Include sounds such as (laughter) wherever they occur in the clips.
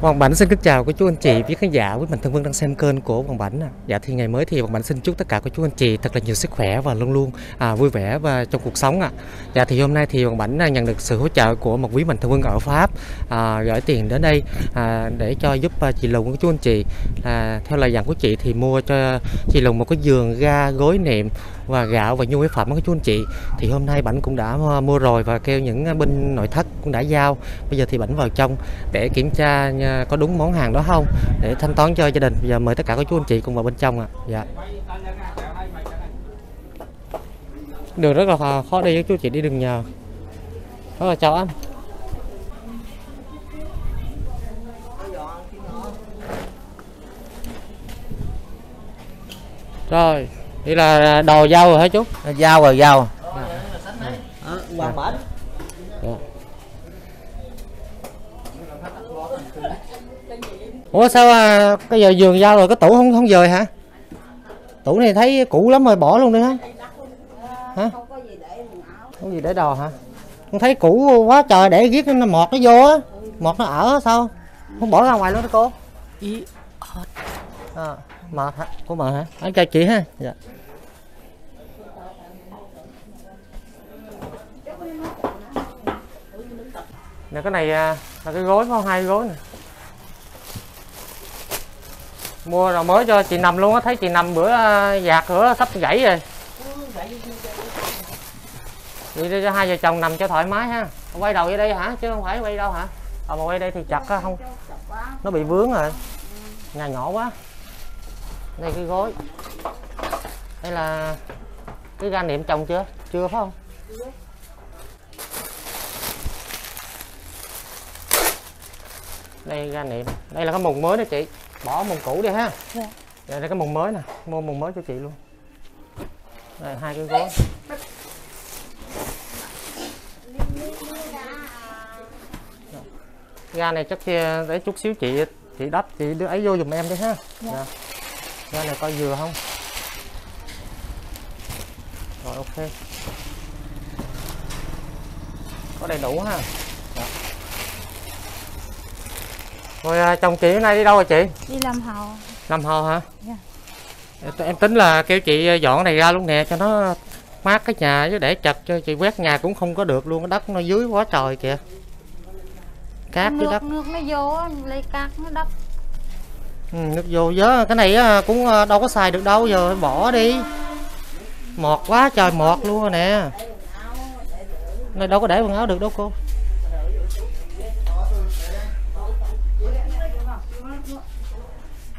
Hoàng Bảnh xin kính chào cô chú anh chị, quý khán giả, quý mạnh thường quân đang xem kênh của Hoàng Bảnh. Dạ thì ngày mới thì Hoàng Bảnh xin chúc tất cả cô chú anh chị thật là nhiều sức khỏe và luôn luôn à, vui vẻ và trong cuộc sống ạ. Dạ thì hôm nay thì Hoàng Bảnh à, nhận được sự hỗ trợ của một quý mạnh thường quân ở Pháp à, gửi tiền đến đây à, để cho giúp à, chị Lùng của chú anh chị. À, theo lời dặn của chị thì mua cho chị Lùng một cái giường ga gối nệm và gạo và nhu yếu phẩm các chú anh chị. Thì hôm nay Bảnh cũng đã ờ, mua rồi và kêu những ờ, bên nội thất cũng đã giao. Bây giờ thì Bảnh vào trong để kiểm tra ờ, có đúng món hàng đó không để thanh toán cho gia đình. Bây giờ mời tất cả các chú anh chị cùng vào bên trong ạ. Dạ. Đường rất là khó, đi các chú chị đi đường nhờ. Rất là chào anh rồi đây là đồ dâu rồi hả chú giao rồi hoàng bển Dạ. Ủa sao à, cái giờ giường giao rồi cái tủ không không dời hả? Tủ này thấy cũ lắm rồi bỏ luôn đi hả? Hả? không có gì để quần áo Không gì để đồ hả? Con thấy cũ quá trời để ghét nó mọt nó vô á. Mọt nó ở sao? Không bỏ ra ngoài luôn đó cô. ý À, mọt hả? Cô mọt hả? Anh chào chị ha. Dạ. Nè cái này à, là cái gối có? Hai gối nè. Mua rồi mới cho chị nằm luôn á, thấy chị nằm bữa à, giặt cửa sắp gãy rồi. Vậy đi cho hai vợ chồng nằm cho thoải mái ha. Quay đầu ở đây hả? Chứ không phải quay đâu hả? à, mà quay đây thì chặt á không nó bị vướng rồi nhà nhỏ quá đây cái gối đây là cái ga niệm chồng chưa chưa phải không đây ga niệm đây là cái mùng mới đó chị. Bỏ mùng cũ đi ha. Dạ. đây là cái mùng mới nè. Mua mùng mới cho chị luôn. Đây hai cái gối ga này chắc kia để chút xíu chị chị đắp chị đưa ấy vô giùm em đi ha. Dạ. ga này coi vừa không? Rồi ok. Có đầy đủ ha dạ. Rồi à, chồng chị hôm nay đi đâu rồi chị đi làm hầu Năm hồ hả? Dạ. Em- Em tính là kêu chị dọn này ra luôn nè cho nó mát cái nhà chứ để chật cho chị quét nhà cũng không có được luôn cái đất nó dưới quá trời kìa. Cát nước đất. nước nó vô lấy cát nó đắp Ừ, nước vô dớ cái này cũng ờ, đâu có xài được đâu giờ bỏ đi. Mọt quá trời mọt luôn rồi nè. Này đâu có để quần áo được đâu cô.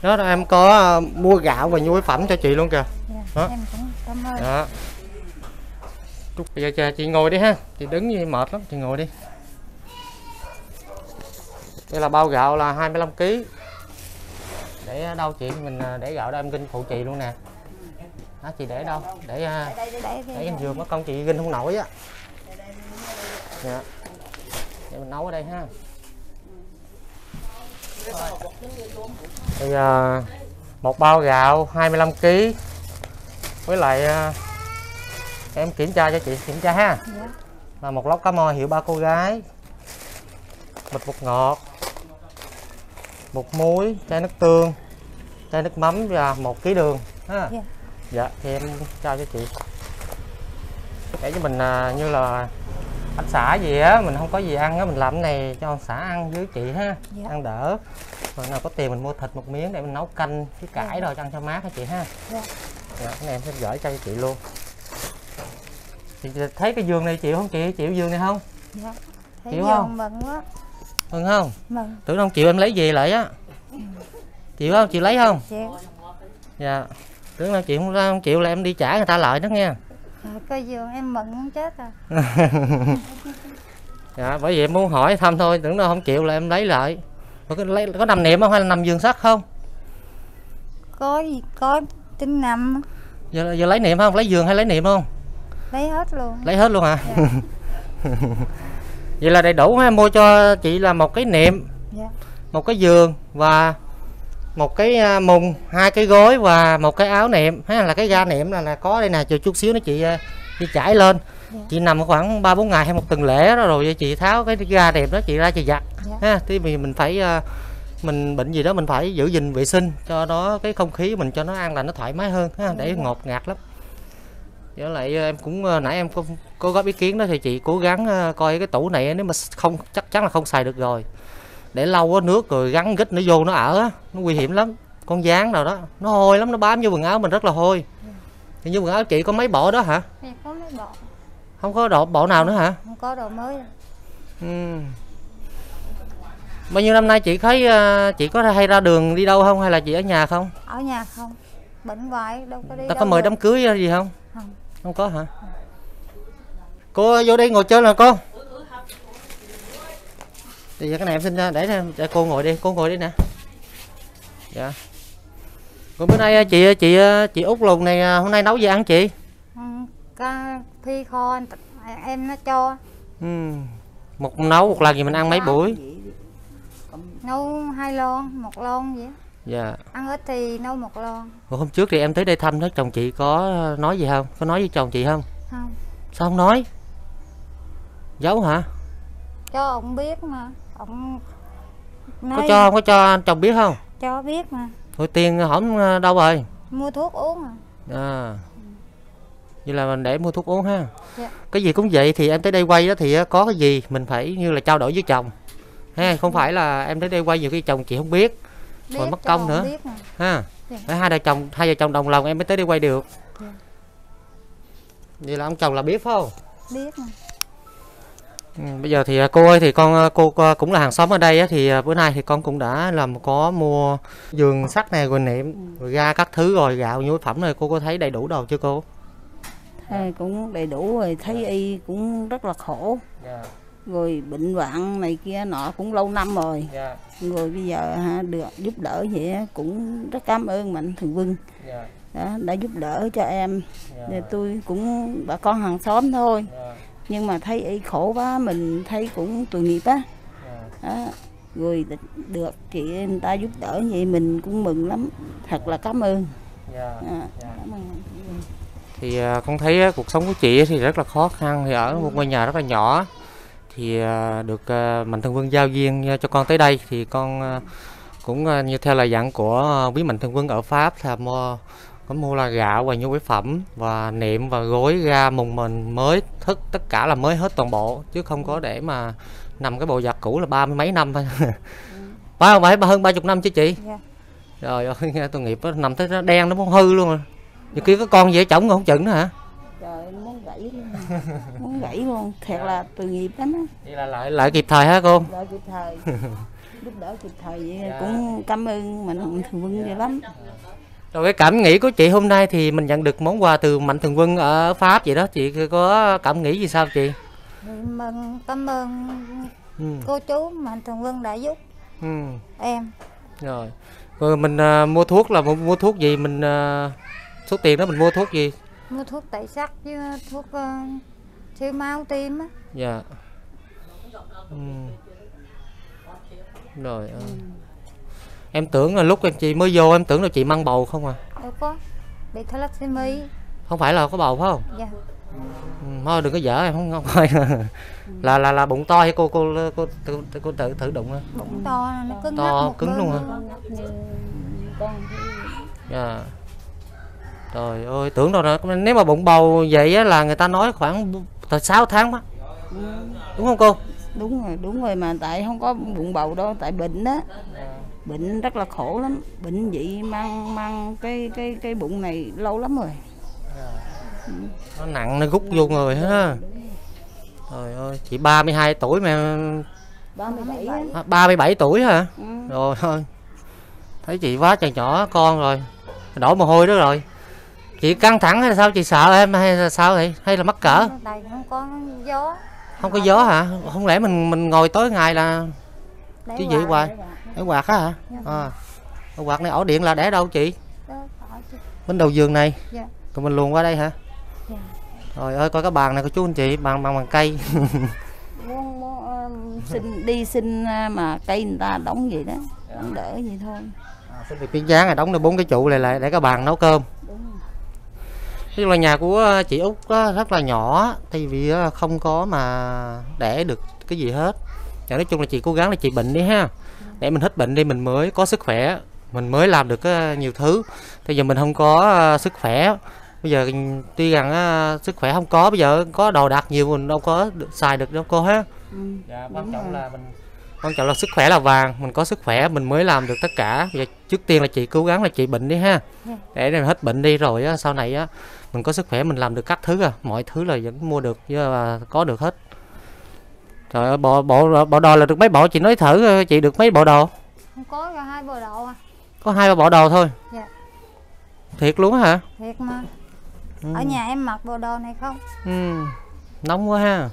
Đó là em có ờ, mua gạo và nhu yếu phẩm cho chị luôn kìa. dạ. Hả? em cũng cảm ơn. Đó. Bây giờ chị ngồi đi ha. Chị đứng như mệt lắm chị ngồi đi. Đây là bao gạo là 25 kg để ở đâu chị? Mình à, để gạo đây em ginh phụ chị luôn nè. Đó, chị để đâu? Để à, để em giường mất công chị ginh không nổi á. Dạ. để mình nấu ở đây ha bây giờ một bao gạo 25 kg với lại à, em kiểm tra cho chị kiểm tra ha dạ. là một lóc cá mò hiệu ba cô gái bịch bột ngọt bột muối chai nước tương chai nước mắm và một ký đường ha Dạ. dạ thì em cho cho chị để cho mình à, như là anh xã gì á mình không có gì ăn á mình làm cái này cho anh xã ăn với chị ha Dạ. ăn đỡ. Rồi nào có tiền mình mua thịt một miếng để mình nấu canh với cải Dạ. rồi cho ăn cho mát hả chị ha? Dạ. dạ, cái này em sẽ gửi cho chị luôn. Chị thấy cái giường này chịu không chị? Chịu giường này không? Dạ. thấy Chịu không? mừng quá. Mừng không? Mừng. Tưởng không chịu em lấy gì lại á. Chịu không? Chịu lấy không? Chịu. Dạ. Tưởng đâu chịu không, không chịu là em đi trả người ta lại đó nghe coi giường em mừng muốn chết à. (laughs) Dạ bởi vì em muốn hỏi thăm thôi tưởng đâu không chịu là em lấy lại. Có, lấy, có nằm niệm không hay là nằm giường sắt không? Có gì có tính nằm. Giờ, giờ lấy niệm không? Lấy giường hay lấy niệm không? Lấy hết luôn. Lấy hết luôn hả? Dạ. (laughs) vậy là đầy đủ ha mua cho chị là một cái niệm dạ. một cái giường và một cái à, mùng hai cái gối và một cái áo niệm ha là cái ga niệm là, là có đây nè chờ chút xíu nữa chị à, chị trải lên Dạ. chị nằm khoảng ba bốn ngày hay một tuần lễ đó rồi chị tháo cái ga niệm đó chị ra chị giặt Dạ. ha thì vì mình phải à, mình bệnh gì đó mình phải giữ gìn vệ sinh cho nó cái không khí mình cho nó an lành nó thoải mái hơn ha để ngột ngạt lắm với lại em cũng nãy em có, có góp ý kiến đó thì chị cố gắng coi cái tủ này nếu mà không chắc chắn là không xài được rồi để lâu á nước rồi gắn gít nó vô nó ở á nó nguy hiểm lắm. Con gián nào đó nó hôi lắm nó bám vô quần áo mình rất là hôi. Thì như quần áo chị có mấy bộ đó hả? Có mấy bộ. Không có độ bộ nào nữa hả? Không có đồ mới ừ. bao nhiêu năm nay chị thấy ờ, chị có hay ra đường đi đâu không hay là chị ở nhà không? Ở nhà không bệnh hoài đâu có đi ta có mời được. đám cưới gì không? Không. Không có hả? Cô vô đây ngồi chơi nè cô bây giờ cái này em xin ra để nè, để cô ngồi đi cô ngồi đi nè. Dạ. Còn bữa nay chị chị chị út lùn này à, hôm nay nấu gì ăn chị? Ừ, phi kho em nó cho. Ừ. một nấu một lần gì mình ăn mấy buổi? Nấu hai lon một lon vậy. Dạ. Ăn ít thì nấu một lon. Rồi hôm trước thì em tới đây thăm thấy chồng chị có nói gì không? Có nói với chồng chị không? Không. Sao không nói? Giấu hả? Cho ông biết mà ông có nói cho không? Có cho chồng biết không? Cho biết mà. Rồi tiền hỏng đâu rồi? Mua thuốc uống à. À. Như là mình để mua thuốc uống ha. Dạ. cái gì cũng vậy thì em tới đây quay đó thì có cái gì mình phải như là trao đổi với chồng. Ha không phải là em tới đây quay nhiều khi chồng chị không biết. Biết mất cho công ông nữa. ha. Dạ. hai vợ chồng hai vợ chồng đồng lòng em mới tới đây quay được. Dạ. vậy là ông chồng là biết không? Biết mà bây giờ thì à, cô ơi thì con à, cô, cô cũng là hàng xóm ở đây á, thì à, bữa nay thì con cũng đã làm có mua giường sắt này rồi niệm rồi ga các thứ rồi gạo nhu yếu phẩm này cô có thấy đầy đủ đâu chưa cô? Thôi cũng đầy đủ rồi thấy y cũng rất là khổ. Dạ. Rồi bệnh hoạn này kia nọ cũng lâu năm rồi. Dạ. Rồi bây giờ ha, được giúp đỡ vậy cũng rất cảm ơn mạnh thường quân dạ. Đã, đã giúp đỡ cho em. Dạ. Rồi tôi cũng bà con hàng xóm thôi. Dạ nhưng mà thấy y khổ quá mình thấy cũng tội nghiệp á. Dạ. đó. rồi được- chị người ta giúp đỡ vậy mình cũng mừng lắm. Thật là cảm ơn. Dạ. À, Dạ. cảm ơn thì à, con thấy á, cuộc sống của chị thì rất là khó khăn. Thì ở một ngôi nhà rất là nhỏ thì à, được à, mạnh thường quân giao duyên cho con tới đây. Thì con à, cũng à, như theo lời dặn của à, quý mạnh thường quân ở pháp là mua có mua là gạo và nhu yếu phẩm và niệm và gối ga mùng mình mới thức tất cả là mới hết toàn bộ chứ không có để mà nằm cái bộ giặt cũ là ba mươi mấy năm thôi. (laughs) Ba phải hơn ba chục năm chứ chị? Dạ. Trời ơi nghe tội nghiệp đó, nằm tới nó đen nó muốn hư luôn rồi. Nhiều khi có con dễ chổng không chừng nữa hả? Trời muốn gãy luôn. Muốn gãy luôn. Thiệt là tội nghiệp lắm á. Vậy là lại lại kịp thời hả cô? Đỡ kịp thời. (laughs) Giúp đỡ kịp thời vậy Dạ. cũng cảm ơn mạnh thường quân nhiều lắm rồi cái cảm nghĩ của chị hôm nay thì mình nhận được món quà từ mạnh thường quân ở pháp vậy đó. Chị có cảm nghĩ gì sao chị? Mừng cảm ơn ừ. cô chú mạnh thường quân đã giúp Ừ. em. Rồi. Rồi mình à, mua thuốc là mua, mua thuốc gì? Mình à, số tiền đó mình mua thuốc gì? Mua thuốc tẩy sắc với thuốc uh, siêu máu tim á. Dạ. Ừ. rồi ờ. Em tưởng là lúc em chị mới vô em tưởng là chị mang bầu không à? Đâu có. Bị thalassemia không phải là có bầu phải không? Dạ. Ừ, thôi đừng có dở em không không phải (laughs) là là là bụng to hay cô cô cô, cô, cô, cô tự thử đụng á bụng to nó cứng To, một cứng luôn hả? dạ. Trời ơi tưởng đâu là nếu mà bụng bầu vậy á là người ta nói khoảng từ 6 tháng á. Ừ, đúng không cô? Đúng rồi đúng rồi mà tại không có bụng bầu đâu tại bệnh đó bệnh rất là khổ lắm. Bệnh vậy mang mang cái cái cái bụng này lâu lắm rồi. Nó nặng nó rút vô người hết á trời ơi chị 32 tuổi mà. 37 á. à, 37 tuổi hả? Ừ. rồi thôi. Thấy chị quá trời nhỏ con rồi. Đổ mồ hôi đó rồi. Chị căng thẳng hay là sao? Chị sợ em hay là sao vậy? Hay là mắc cỡ? Đây không có gió. Không có gió hả? Không lẽ mình mình ngồi tối ngày là cái gì hoài Để quạt á hả? Dạ. à cái quạt này ổ điện là để đâu chị? Chứ. bên đầu giường này. Dạ. Còn mình luồn qua đây hả? Dạ. trời ơi coi cái bàn này của chú anh chị bằng bằng bằng cây. (laughs) Muốn, muốn um, xin đi xin uh, mà cây người ta đóng vậy đó. Đóng đỡ vậy thôi. Xin việc viên dáng này đóng được bốn cái trụ này lại để cái bàn nấu cơm. Rồi. Dụ là nhà của chị út rất là nhỏ thì vì không có mà để được cái gì hết Dạ, nói chung là chị cố gắng là chị bệnh đi ha. Để mình hết bệnh đi mình mới có sức khỏe. Mình mới làm được ờ, nhiều thứ. Bây giờ mình không có ờ, sức khỏe. Bây giờ tuy rằng ờ, sức khỏe không có bây giờ có đồ đạc nhiều mình đâu có được, xài được đâu cô ha. Ừ. dạ quan trọng rồi. là mình quan trọng là sức khỏe là vàng. Mình có sức khỏe mình mới làm được tất cả. Bây giờ trước tiên là chị cố gắng là chị bệnh đi ha. Dạ. để rồi hết bệnh đi rồi á sau này á mình có sức khỏe mình làm được các thứ à. Mọi thứ là vẫn mua được với có được hết trời ơi bộ bộ bộ đồ là được mấy bộ? Chị nói thử ờ, chị được mấy bộ đồ? Không có cả hai bộ đồ à. Có hai bộ đồ thôi? Dạ. thiệt luôn hả? Thiệt mà. Ừ. ở nhà em mặc bộ đồ này không? Ừ. nóng quá ha.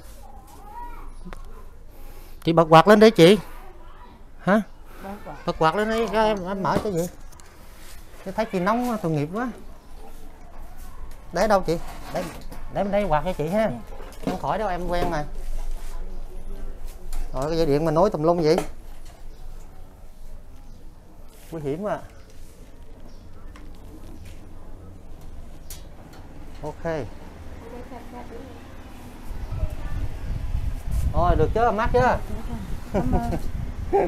Chị bật quạt lên đi chị. Hả? Bật quạt lên đi cho em, em mở cái gì tôi thấy chị nóng quá, tội nghiệp quá. Để đâu chị? Để để đây quạt cho chị ha. Không khỏi đâu em quen mà rồi cái dây điện mà nối tùm lum vậy? Nguy hiểm quá ok. Rồi được chứ mát chứ (laughs)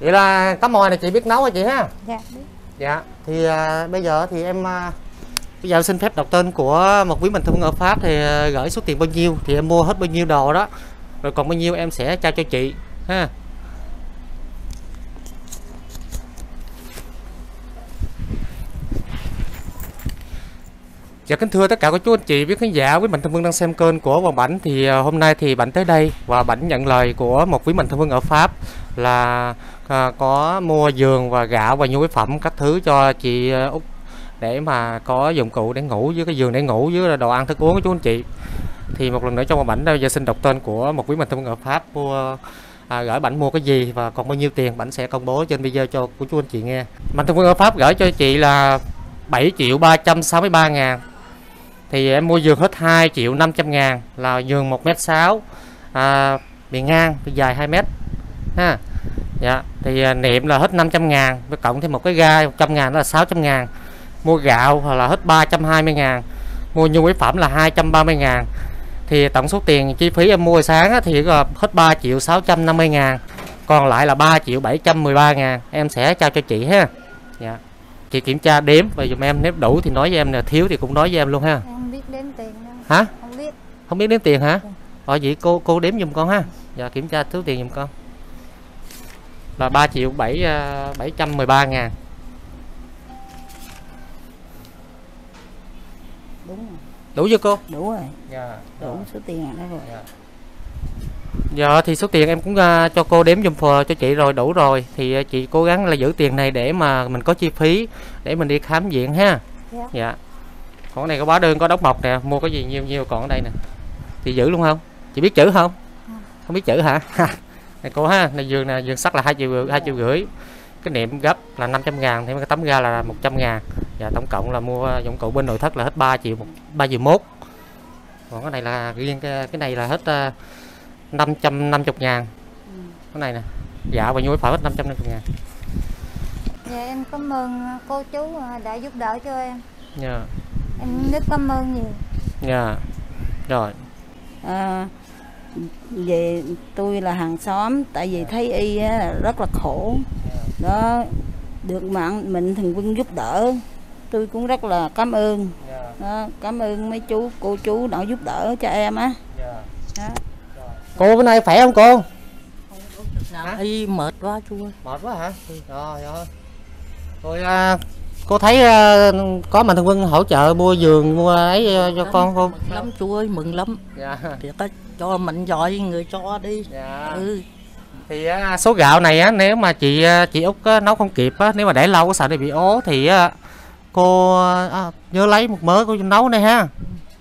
vậy là cá mòi này chị biết nấu hả chị ha? Dạ biết. Dạ. Thì à, bây giờ thì em à, bây giờ xin phép đọc tên của một quý mình thương ở pháp thì à, gửi số tiền bao nhiêu thì em mua hết bao nhiêu đồ đó rồi còn bao nhiêu em sẽ trao cho chị ha? Dạ kính thưa tất cả các chú anh chị quý khán giả quý mạnh thường quân đang xem kênh của Hoàng Bảnh. Thì à, hôm nay thì Bảnh tới đây và Bảnh nhận lời của một quý mạnh thường quân ở Pháp là à, có mua giường và gạo và nhu yếu phẩm các thứ cho chị Úc Út để mà có dụng cụ để ngủ với cái giường để ngủ với đồ ăn thức uống của chú anh chị thì một lần nữa trong một bản đây giờ xin đọc tên của một quý mình thường ở Pháp. Mua à, gửi bản mua cái gì và còn bao nhiêu tiền bản sẽ công bố trên video cho của chú anh chị nghe. Mạnh thông quân ở Pháp gửi cho chị là 7 triệu 363 ngàn. Thì em mua giường hết 2 triệu 500 ngàn là giường 1m6 à, bề ngang bề dài 2m ha. Dạ thì à, niệm là hết 500 ngàn với cộng thêm một cái gai 100 ngàn đó là 600 ngàn. Mua gạo là hết 320 ngàn mua nhu yếu phẩm là 230 ngàn thì tổng số tiền chi phí em mua sáng thì là hết 3 triệu 650 ngàn. Còn lại là 3 triệu 713 ngàn. Em sẽ trao cho chị ha. Dạ. Chị kiểm tra đếm và dùm em nếu đủ thì nói với em nè thiếu thì cũng nói với em luôn ha. Em không biết đếm tiền đâu. Hả? Không biết. Không biết đếm tiền hả? Rồi vậy cô cô đếm giùm con ha. Dạ kiểm tra số tiền giùm con. Là 3 triệu 7 à, 713 ngàn đủ chưa cô đủ rồi dạ đủ số tiền đó rồi Dạ thì số tiền em cũng à, cho cô đếm giùm phờ cho chị rồi đủ rồi thì à, chị cố gắng là giữ tiền này để mà mình có chi phí để mình đi khám viện ha. Dạ. Dạ. Còn cái này có hóa đơn có đốc mộc nè, mua cái gì nhiêu nhiêu còn ở đây nè. Chị giữ luôn không? Chị biết chữ không? Không biết chữ hả? này cô ha, này giường nè, giường sắt là hai triệu hai triệu rưỡi. Cái niệm gấp là 500 ngàn thêm cái tấm ga là 100 ngàn Dạ tổng cộng là mua dụng cụ bên nội thất là hết 3 triệu 3 triệu mốt. Còn cái này là riêng cái, cái này là hết à, 550 ngàn. Cái này nè gạo và nhu yếu phẩm hết 550 ngàn. Dạ em cảm ơn cô chú đã giúp đỡ cho em. Nha em rất cảm ơn nhiều. Nha rồi. À, về tôi là hàng xóm tại vì thấy y rất là khổ. Đó được mạng mình thường quân giúp đỡ tôi cũng rất là cảm ơn. Đó, cảm ơn mấy chú cô chú đã giúp đỡ cho em á. Đó. cô bữa nay khỏe không cô? Ai mệt quá chú ơi. mệt quá hả? Rồi rồi. Rồi à, cô thấy à, có mạnh thường quân hỗ trợ mua giường mua ấy à, cho con không? Mừng lắm chú ơi, mừng lắm. dạ. Thiệt á, cho mạnh giỏi người cho đi. dạ. Ừ, thì à, số gạo này á nếu mà chị à, chị út á, nấu không kịp á nếu mà để lâu có sợ nó bị ố thì á, cô à, nhớ lấy một mớ cô nấu đây ha.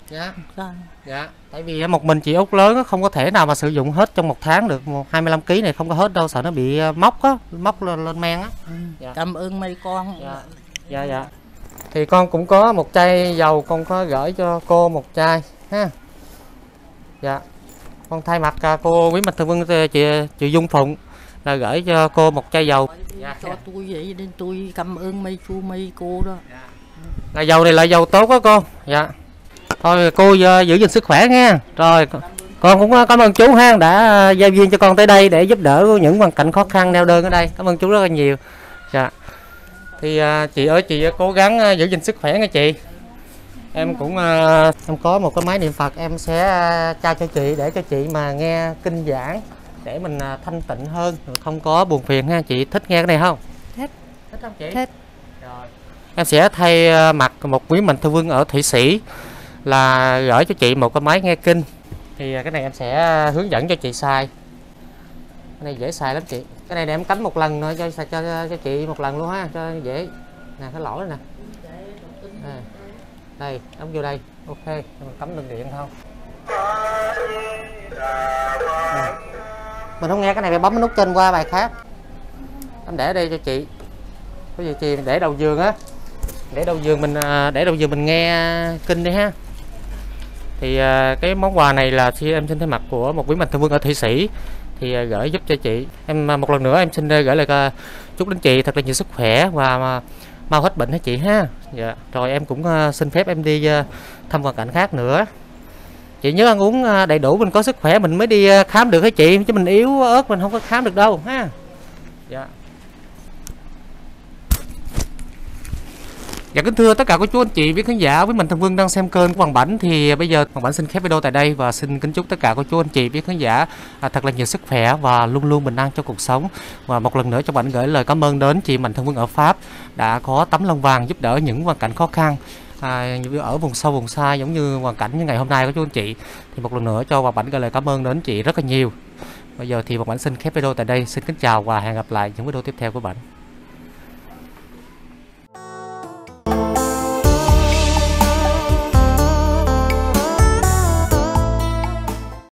Dạ. Sao? Dạ, tại vì một mình chị út lớn không có thể nào mà sử dụng hết trong một tháng được. Một 25 kg này không có hết đâu sợ nó bị à, móc á móc lên lên men á. Dạ. Cảm ơn mấy con. dạ. Dạ dạ. Thì con cũng có một chai dầu con có gửi cho cô một chai ha. Dạ. Con thay mặt à, cô quý mạch thường quân ờ, chị chị dung phụng là gửi cho cô một chai dầu Dạ. Cho tôi vậy nên tôi cảm ơn mấy chú mấy cô đó. là dầu này là dầu tốt đó cô dạ. Thôi cô ờ, giữ gìn sức khỏe nha. Rồi con- con cũng ờ, cảm ơn chú ha đã ờ, giao duyên cho con tới đây để giúp đỡ những hoàn cảnh khó khăn neo đơn ở đây. Cảm ơn chú rất là nhiều. Dạ. Thì chị ơi chị cố gắng giữ gìn sức khỏe nha chị. Em cũng em có một cái máy niệm phật em sẽ trao cho chị để cho chị mà nghe kinh giảng để mình ờ, thanh tịnh hơn không có buồn phiền ha. Chị thích nghe cái này không? Thích. thích không chị? Thích. rồi. Em sẽ thay ờ, mặt một quý mạnh thư vương ở thụy sĩ là gửi cho chị một cái máy nghe kinh. Thì ờ, cái này em sẽ hướng dẫn cho chị xài. Cái này dễ xài lắm chị. Cái này để em cắm một lần thôi cho cho, cho chị một lần luôn ha cho dễ. Nè cái lỗ này nè. Đây, đây ống vô đây. Ok mình cắm đường điện không mình không nghe cái này, phải bấm cái nút trên qua bài khác. Em để ở đây cho chị. Có gì chị, để đầu giường á. Để đầu giường mình à, để đầu giường mình nghe kinh đi ha. Thì à, cái món quà này là khi em xin thay mặt của một quý mạnh thường vương ở thụy sĩ. Thì à, gửi giúp cho chị. Em một lần nữa em xin gửi lời chúc đến chị thật là nhiều sức khỏe và mau hết bệnh hả chị ha? Dạ rồi em cũng xin phép em đi thăm hoàn cảnh khác nữa chị nhớ ăn uống à, đầy đủ mình có sức khỏe mình mới đi à, khám được hả chị? Chứ mình yếu ớt mình không có khám được đâu ha? Dạ. Dạ kính thưa tất cả các chú anh chị với khán giả với mình Thần Vương đang xem kênh của Hoàng Bảnh. Thì à, bây giờ Hoàng Bảnh xin khép video tại đây và xin kính chúc tất cả các chú anh chị với khán giả à, thật là nhiều sức khỏe và luôn luôn bình an trong cuộc sống. Và một lần nữa cho Bảnh gửi lời cảm ơn đến chị Mạnh Thần Vương ở Pháp đã có tấm lòng vàng giúp đỡ những hoàn cảnh khó khăn à, như ở vùng sâu vùng xa giống như hoàn cảnh như ngày hôm nay của chú anh chị thì một lần nữa cho Hoàng Bảnh gửi lời cảm ơn đến chị rất là nhiều. Bây giờ thì Hoàng Bảnh xin khép video tại đây. Xin kính chào và hẹn gặp lại những video tiếp theo của Bảnh.